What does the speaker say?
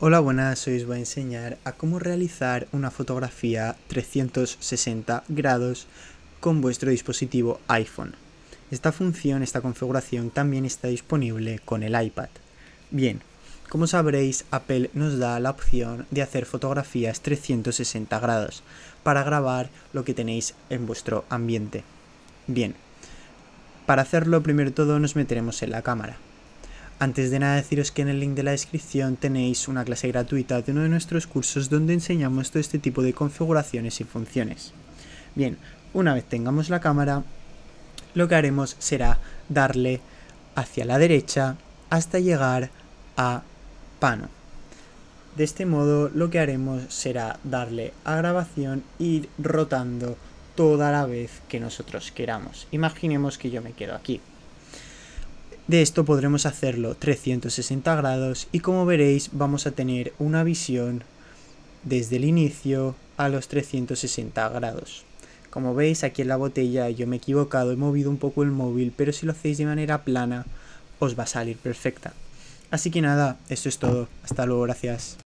Hola buenas, hoy os voy a enseñar a cómo realizar una fotografía 360 grados con vuestro dispositivo iPhone. Esta función, esta configuración también está disponible con el iPad. Bien, como sabréis, Apple nos da la opción de hacer fotografías 360 grados para grabar lo que tenéis en vuestro ambiente. Bien, para hacerlo primero todo nos meteremos en la cámara. Antes de nada deciros que en el link de la descripción tenéis una clase gratuita de uno de nuestros cursos donde enseñamos todo este tipo de configuraciones y funciones. Bien, una vez tengamos la cámara, lo que haremos será darle hacia la derecha hasta llegar a pano. De este modo lo que haremos será darle a grabación e ir rotando toda la vez que nosotros queramos. Imaginemos que yo me quedo aquí. De esto podremos hacerlo 360 grados y como veréis vamos a tener una visión desde el inicio a los 360 grados. Como veis aquí en la botella yo me he equivocado, he movido un poco el móvil, pero si lo hacéis de manera plana os va a salir perfecta. Así que nada, esto es todo. Hasta luego, gracias.